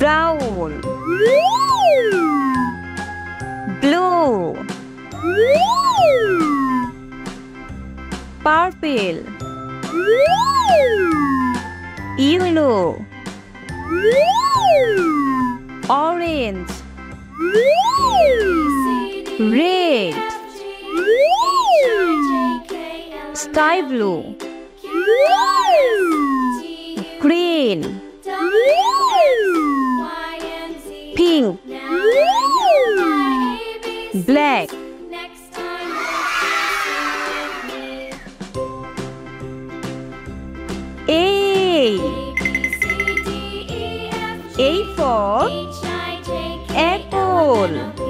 brown. Blue. Purple. Yellow. Orange. Red. Sky blue. Green black. A. A for apple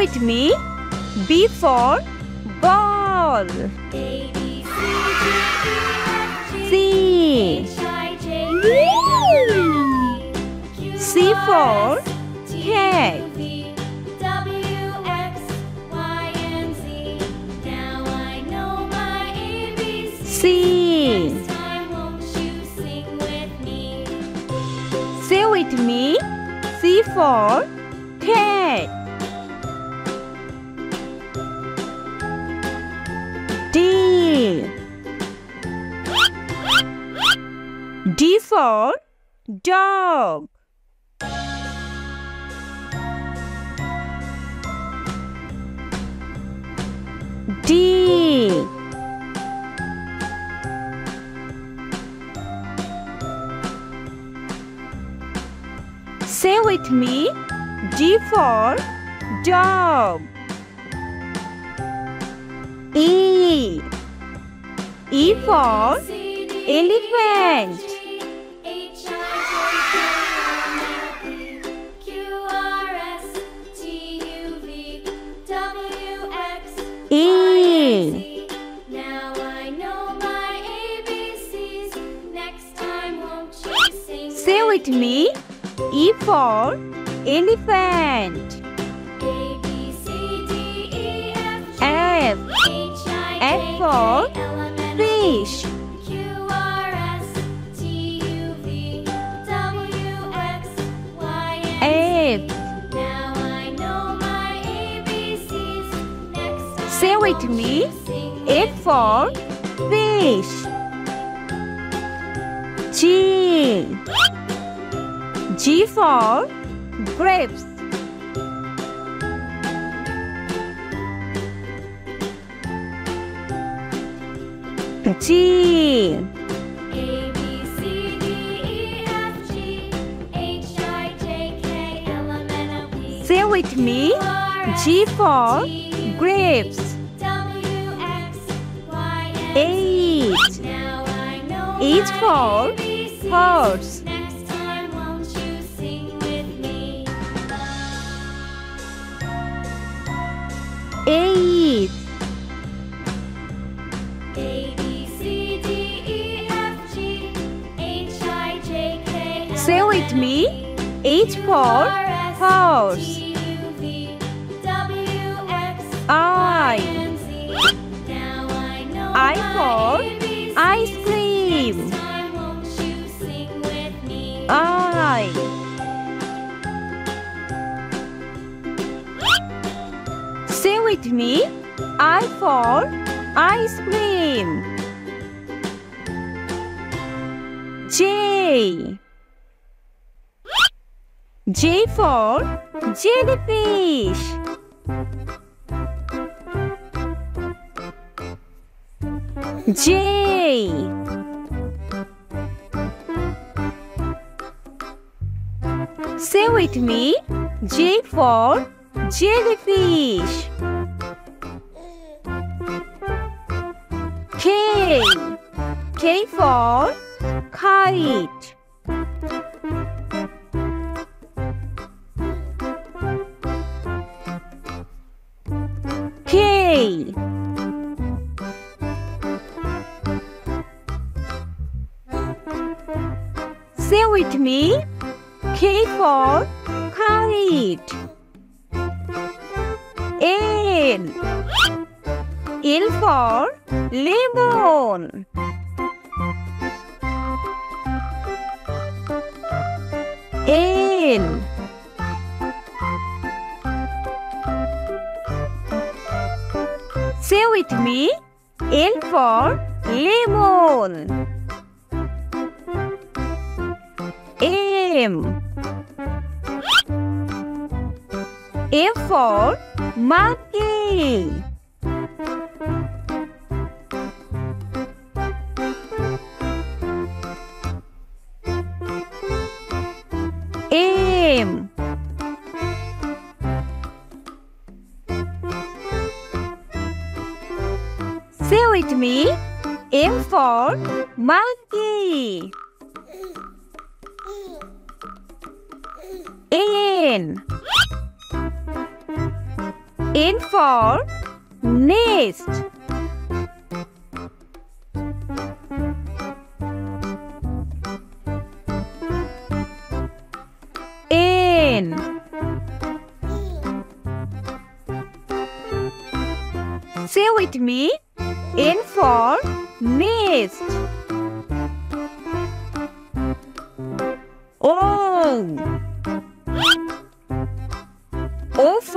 with me. B for ball. C C. For cat. C. Say with me. C for for dog. D. Say with me. D for dog. E. E for elephant. Sing? Say with me. E for elephant. A B C D E F G F. H I F for with me. F for fish. G. G for grapes. G. Say with me. G for grapes. W X Y and H. Now I know H my for horse. Next time, you sing with me? Eight. A B C D E F G H I J K L Say with me. H for horse. T U V W X I. I for ice cream. I. Say with me. I for ice cream. J. J for jellyfish. J. Say with me J for jellyfish. K. K for kite Say with me? K for kite L L for lemon. L Say with me L for lemon M M for monkey M Say with me. M for monkey N. N for nest. N. Say with me. N for nest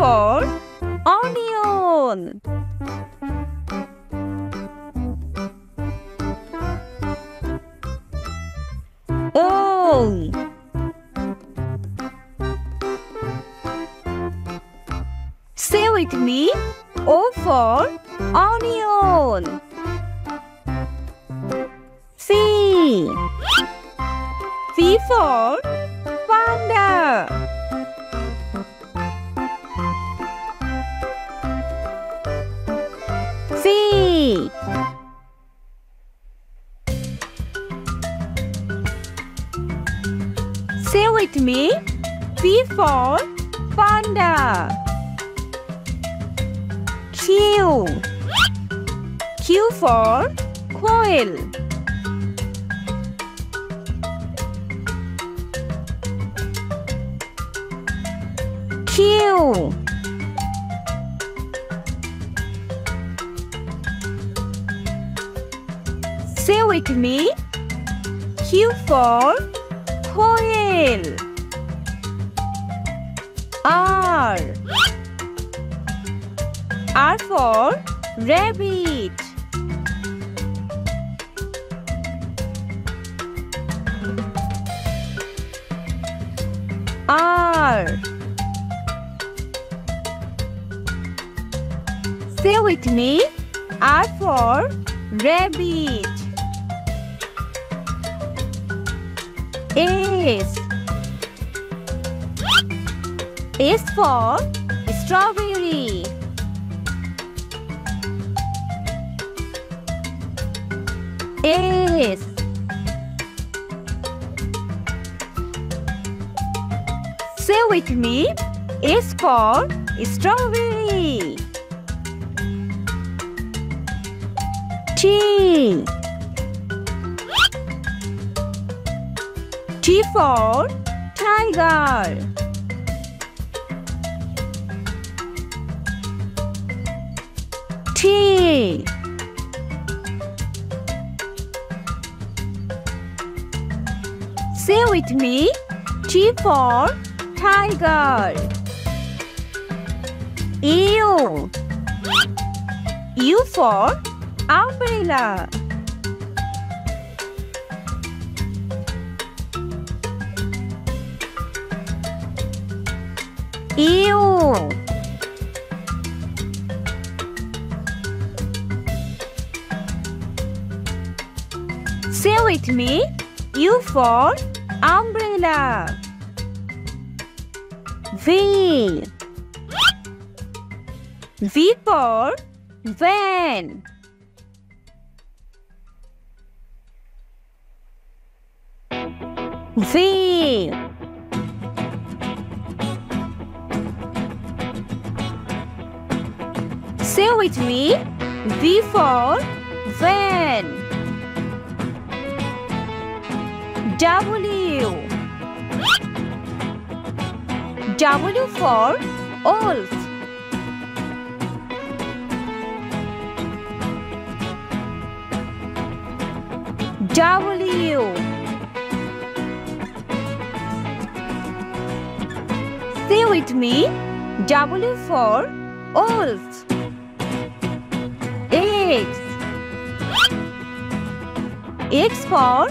for onion. O Say with me. With me. P for panda. Q. Q for coil. Q. Say with me. Q for quail. R. R for rabbit. R. Say with me. R for rabbit. S. S for strawberry. S. Say with me. S for strawberry. T. T for tiger. T. Say with me. T for tiger. U. U for umbrella. U. with me. U for umbrella. V. V for van. V. Say with me. V for van. W. W for wolf. W. Say with me. W for wolf. X. X for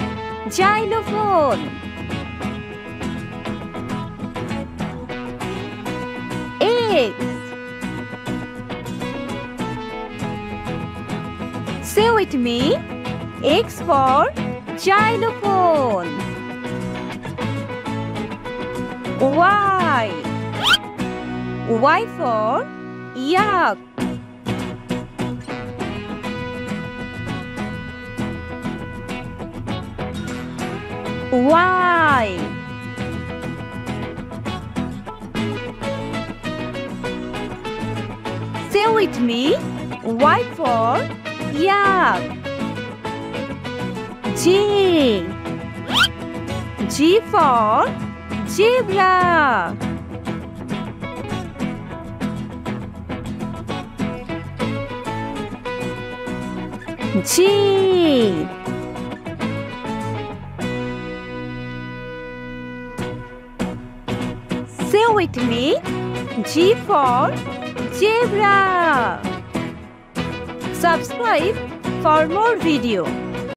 xylophone. X. Say with me. X for xylophone. Y. Y for yak. Y. Say with me. Y for yeah. G. G for zebra. G. with me. G for zebra. Subscribe for more video.